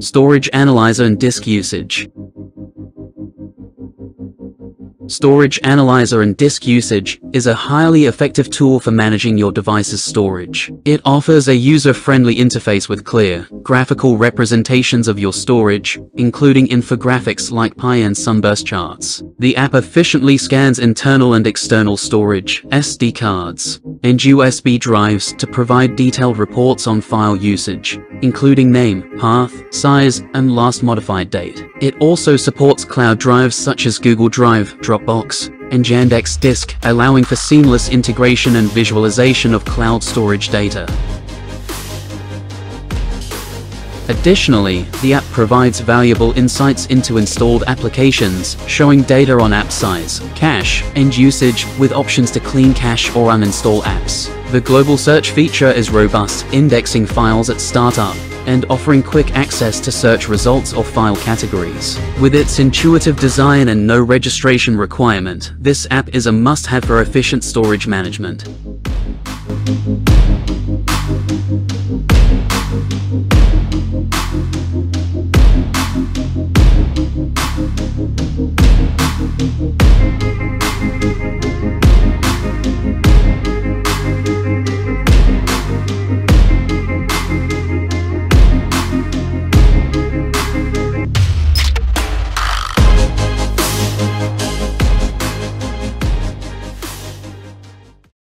Storage Analyzer and Disk Usage Storage Analyzer and Disk Usage is a highly effective tool for managing your device's storage. It offers a user-friendly interface with clear, graphical representations of your storage, including infographics like pie and sunburst charts. The app efficiently scans internal and external storage, SD cards, and USB drives to provide detailed reports on file usage, including name, path, size, and last modified date. It also supports cloud drives such as Google Drive, Dropbox, and Yandex Disk, allowing for seamless integration and visualization of cloud storage data. Additionally, the app provides valuable insights into installed applications, showing data on app size, cache, and usage, with options to clean cache or uninstall apps. The global search feature is robust, indexing files at startup, and offering quick access to search results or file categories. With its intuitive design and no registration requirement, this app is a must-have for efficient storage management.